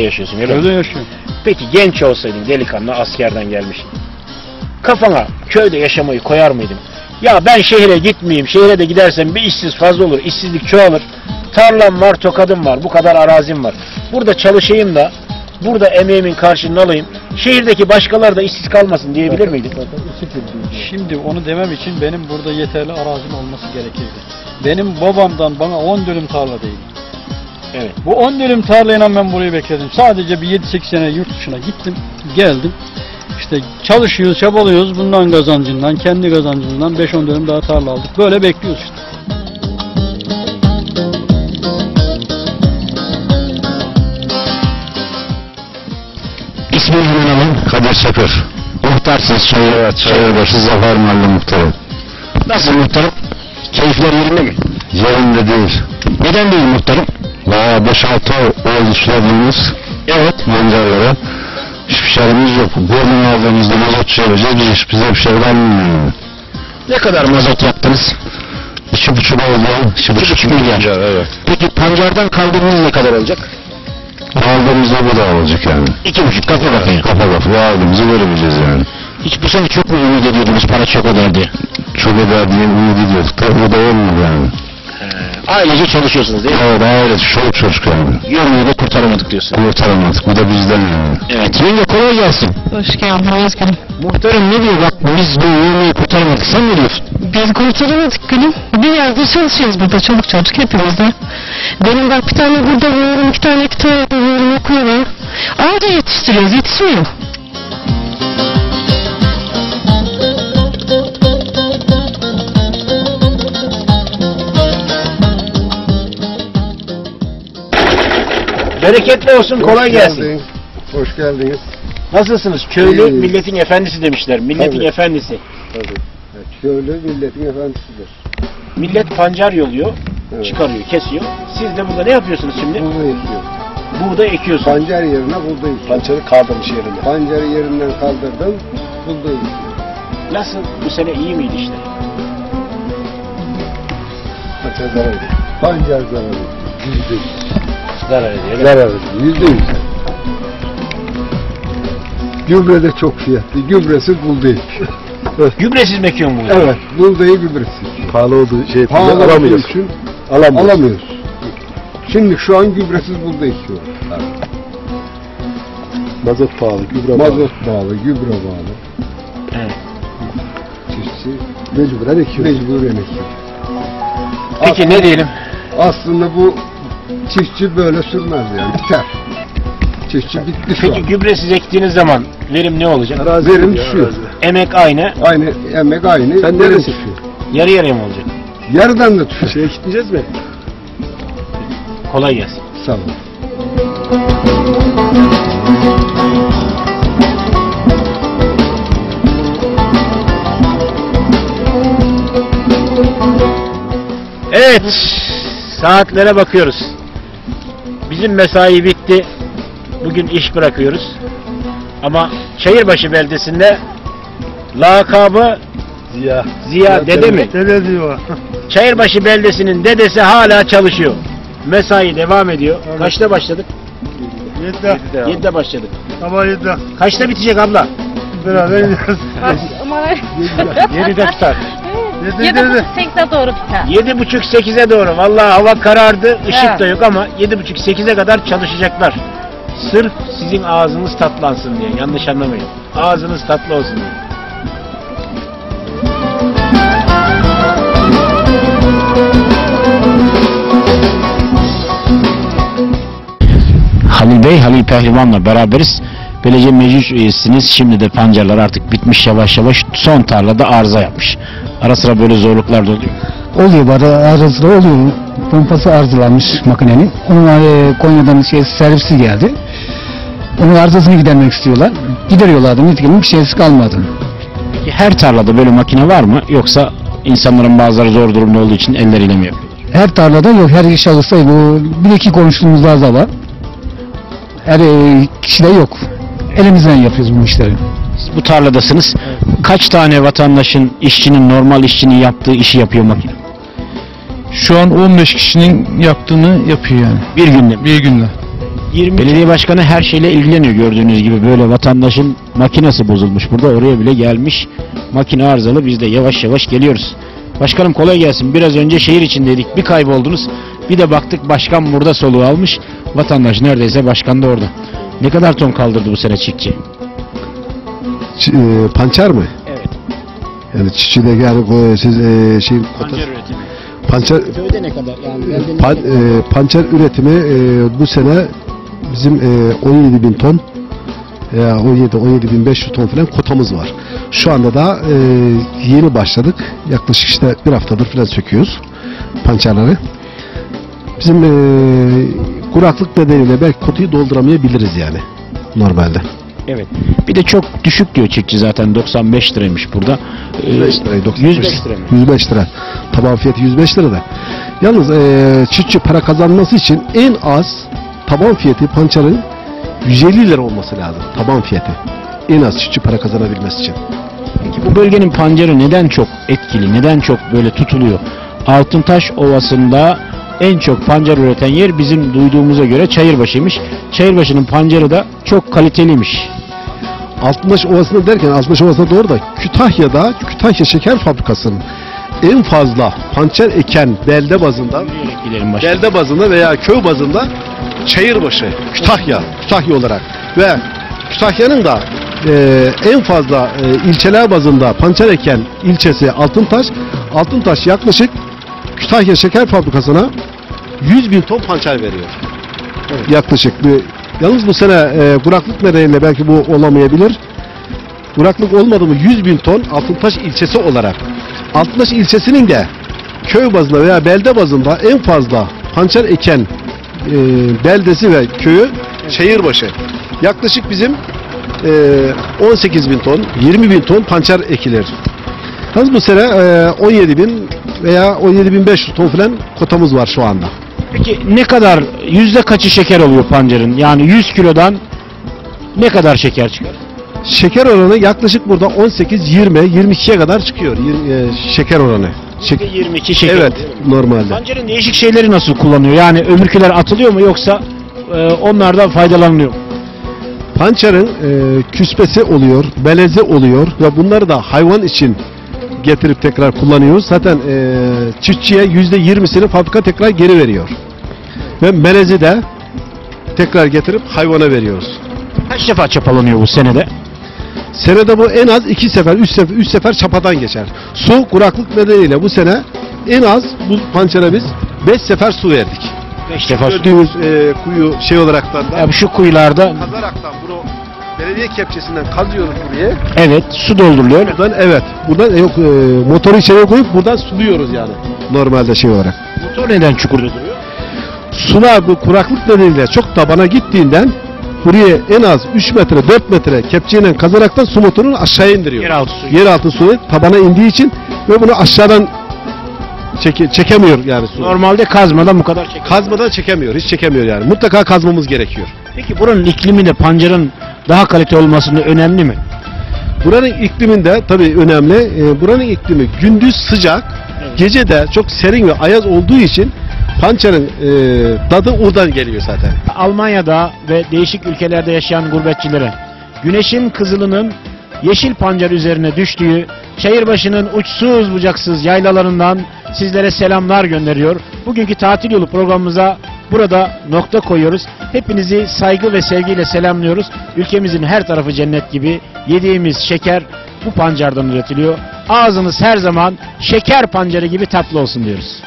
yaşıyorsun öyle mi? Köyde yaşıyorum. Peki genç olsaydın delikanlı askerden gelmiş. Kafana köyde yaşamayı koyar mıydın? Ya ben şehre gitmeyeyim. Şehre de gidersem bir işsiz fazla olur. işsizlik çoğalır. Tarlam var, tokadım var. Bu kadar arazim var. Burada çalışayım da burada emeğimin karşılığını alayım. Şehirdeki başkalar da işsiz kalmasın diyebilir miydin? Şimdi onu demem için benim burada yeterli arazim olması gerekirdi. Benim babamdan bana 10 dönüm tarla değil. Evet. Bu 10 dönüm tarlayla ben burayı bekledim. Sadece bir 7-8 sene yurt dışına gittim, geldim. İşte çalışıyoruz, çabalıyoruz. Bundan kazancından, kendi kazancından 5-10 dönüm daha tarla aldık. Böyle bekliyoruz işte. İsmini hemen alın. Kadir Çakır. Muhtarsınız Çayır, evet, Çayırbaşı Zafer Mahalle Muhtarı. Nasıl muhtarım? Keyifler yerinde mi? Yerinde değil. Neden değil muhtarım? Daha 5-6 ay oldu suladığımız Evet. manzaralara. Hiçbir şeyimiz yok. Burnunu aldığımızda mazot çevireceğiz. Biz hiç bize bir şey kalmıyor. Ne kadar mazot yaptınız? İki buçuk oldu. İki buçuk milyar. Evet. Peki pancardan kaldığınız ne kadar olacak? Aldığımızda bu da olacak yani. İki buçuk kafa kafaya. Kafa kafa aldığımızı verebileceğiz yani. Hiç bu sene çok mu ümit ediyordunuz para çok öder diye? Çok eder diye ümit ediyorduk da bu da olmadı yani. Ailece çalışıyorsunuz değil mi? Evet aile çok çocuk yani. Yormayı da kurtaramadık diyorsun. Kurtaramadık. Bu da bizden yani. Evet. Yenge kolay gelsin. Hoş geldin, hoş geldin. Muhtarım ne diyor bak biz bu yormayı kurtaramadık. Sen ne diyorsun? Biz kurtaramadık gülüm. Bir yerde çalışıyoruz burada çoluk çocuk hepimiz de. Benim bak bir tane burada vuruyorum, iki tane iki tane vuruyorum okuyorum. Ağaca yetiştiriyoruz, yetişmiyor. Bereketli olsun kolay gelsin. geldin. Hoş geldiniz. Nasılsınız? Köylü İyiyiz. milletin efendisi demişler. Milletin Tabii. efendisi. Tabii. Evet, şöyle milletin efendisidir. Millet pancar yoluyor, Evet. çıkarıyor, kesiyor. Siz de burada ne yapıyorsunuz şimdi? Burada ekiyor. Buğda ekiyorsunuz. Pancar yerine burada ekiyor. Pancarı kaldırmış yerine. Pancarı yerinden kaldırdım. Burada ekiyor. Nasıl? Bu sene iyi miydi işte? Pancar zarar ediyor. Pancar zarar ediyor. Yüzde yüz. Zarar ediyor. Zarar ediyor. Yüzde yüz. Gübre de çok fiyatlı. Gübresiz bulda ekiyor. Gübresiz mi ekiyorsun buğda? Evet. Buğdayı gübresiz. Pahalı olduğu şey Pahalı olduğu alamıyoruz. için Alamıyoruz. alamıyoruz. Şimdi şu an gübresiz bulda ekiyor. Mazot pahalı, gübre pahalı. Mazot bağlı, gübre bağlı. Evet. Çiftçi Mecburen ekiyoruz. mecburen ekiyor. Peki ne diyelim? Aslında bu çiftçi böyle sürmez yani biter. Çiftçi bitti şu Peki gübresiz ektiğiniz zaman verim ne olacak? an. Verim düşüyor. Emek aynı, Aynı emek aynı. Sen verim neresi? düşüyor. yarı yarıya mı olacak? Yarıdan da düşüyor. Şeye gitmeyeceğiz mi? Kolay gelsin. Sağ olun. Evet, saatlere bakıyoruz. Bizim mesai bitti. Bugün iş bırakıyoruz. Ama Çayırbaşı beldesinde lakabı Ziya. Ziya dede mi? Dede diyor. Çayırbaşı beldesinin dedesi hala çalışıyor. Mesai devam ediyor. Kaçta başladık? Yedide. 7'de başladık. Ama yedide. Kaçta bitecek abla? Beraber gidiyoruz. Ama 7'de tutar. Yedi dedi. 8'e doğru biter. 7.30-8'e doğru. Vallahi hava karardı, ışık Evet. da yok ama 7.30-8'e kadar çalışacaklar. Sırf sizin ağzınız tatlansın diye. Yanlış anlamayın. Ağzınız tatlı olsun diye. Halil Bey, Halil Pehlivan'la beraberiz. Belediye meclis üyesiniz. Şimdi de pancarlar artık bitmiş yavaş yavaş. Son tarlada arıza yapmış. Ara sıra böyle zorluklar da oluyor. Oluyor bari arızlı oluyor. Pompası arızalanmış makinenin. Onlar e, Konya'dan şey, servisi geldi. Onun arızasını gidermek istiyorlar. Gideriyorlardı. Nitekim bir şeysi kalmadı. Peki her tarlada böyle makine var mı? Yoksa insanların bazıları zor durumda olduğu için elleriyle mi yapıyor? Her tarlada yok. Her şahısta bu bir iki komşumuzda da var. Her e, kişide yok. Elimizden yapıyoruz bu işleri. Siz bu tarladasınız. Kaç tane vatandaşın, işçinin, normal işçinin yaptığı işi yapıyor makine? Şu an 15 kişinin yaptığını yapıyor yani Bir günde mi? bir günde. 20 Belediye başkanı her şeyle ilgileniyor gördüğünüz gibi. Böyle vatandaşın makinesi bozulmuş burada. Oraya bile gelmiş. Makine arızalı. Biz de yavaş yavaş geliyoruz. Başkanım kolay gelsin. Biraz önce şehir içindeydik. Bir kayboldunuz. Bir de baktık başkan burada soluğu almış. Vatandaş neredeyse başkan da orada. Ne kadar ton kaldırdı bu sene çiftçi? Ç- e, pançer mi? Evet. Yani çiftçide yani o, siz e, şeyin üretimi. pançer Köyde ne kadar? Yani pan, e, pançer üretimi e, bu sene bizim e, 17 bin ton veya 17 17 bin 500 ton falan kotamız var. Şu anda da e, yeni başladık. Yaklaşık işte bir haftadır falan söküyoruz pançerleri. Bizim e, kuraklık nedeniyle belki kotuyu dolduramayabiliriz yani normalde. Evet. Bir de çok düşük diyor çiftçi zaten 95 liraymış burada. Ee, 105 lirayı 105 lira mı? 105 lira. Taban fiyatı 105 lira da. Yalnız eee çiftçi para kazanması için en az taban fiyatı pançarın 150 lira olması lazım. Taban fiyatı. En az çiftçi para kazanabilmesi için. Peki bu bölgenin pancarı neden çok etkili? Neden çok böyle tutuluyor? Altıntaş Ovası'nda en çok pancar üreten yer bizim duyduğumuza göre Çayırbaşı'ymış. Çayırbaşı'nın pancarı da çok kaliteliymiş. Altınbaş Ovası'nda derken Altınbaş Ovası'na doğru da Kütahya'da Kütahya Şeker Fabrikası'nın en fazla pançer eken belde bazında belde bazında veya köy bazında Çayırbaşı, Kütahya, Kütahya olarak ve Kütahya'nın da e, en fazla e, ilçeler bazında pançer eken ilçesi Altıntaş. Altıntaş yaklaşık Kütahya Şeker Fabrikası'na 100 bin ton pançer veriyor. Yaklaşık. Bir, yalnız bu sene e, kuraklık nedeniyle belki bu olamayabilir. Kuraklık olmadı mı 100 bin ton Altıntaş ilçesi olarak. Altıntaş ilçesinin de köy bazında veya belde bazında en fazla pançer eken e, beldesi ve köyü Çayırbaşı. Yaklaşık bizim e, 18 bin ton, 20 bin ton pançer ekilir. Yalnız bu sene e, 17 bin veya 17 bin 500 ton falan kotamız var şu anda. Peki ne kadar, yüzde kaçı şeker oluyor pancarın? Yani 100 kilodan ne kadar şeker çıkar? Şeker oranı yaklaşık burada 18, 20, 22'ye kadar çıkıyor. E, şeker oranı. Şek- 22 şeker. evet, oluyor. normalde. Pancarın değişik şeyleri nasıl kullanıyor? Yani ömürküler atılıyor mu yoksa e, onlardan faydalanılıyor mu? Pançarın e, küspesi oluyor, belezi oluyor ve bunları da hayvan için getirip tekrar kullanıyoruz. Zaten e, çiftçiye yüzde yirmisini fabrika tekrar geri veriyor. Ve melezi de tekrar getirip hayvana veriyoruz. Kaç defa çapalanıyor bu senede? Senede bu en az iki sefer, üç sefer, üç sefer çapadan geçer. Su kuraklık nedeniyle bu sene en az bu pançara biz beş sefer su verdik. 5 defa. Gördüğümüz e, kuyu şey olaraktan da Ya şu kuyularda kazaraktan bunu belediye kepçesinden kazıyoruz buraya. evet su dolduruluyor. Buradan evet. Buradan e, yok e, motoru içeriye koyup buradan suluyoruz yani. Normalde şey olarak. Motor neden çukurda duruyor? Sular bu kuraklık nedeniyle çok tabana gittiğinden buraya en az 3 metre 4 metre kepçeyle kazaraktan su motorunu aşağı indiriyor. Yeraltı suyu. Yeraltı suyu tabana indiği için ve bunu aşağıdan çeke, çekemiyor yani su. Normalde kazmadan bu kadar çekiyor. Kazmadan çekemiyor. Hiç çekemiyor yani. Mutlaka kazmamız gerekiyor. Peki buranın iklimi de pancarın daha kalite olmasında önemli mi? Buranın ikliminde tabii önemli. e, buranın iklimi gündüz sıcak, gece de çok serin ve ayaz olduğu için pançarın e, tadı oradan geliyor zaten. Almanya'da ve değişik ülkelerde yaşayan gurbetçilere güneşin kızılının yeşil pancar üzerine düştüğü Çayırbaşı'nın uçsuz bucaksız yaylalarından sizlere selamlar gönderiyor. Bugünkü tatil yolu programımıza burada nokta koyuyoruz. Hepinizi saygı ve sevgiyle selamlıyoruz. Ülkemizin her tarafı cennet gibi yediğimiz şeker bu pancardan üretiliyor. Ağzınız her zaman şeker pancarı gibi tatlı olsun diyoruz.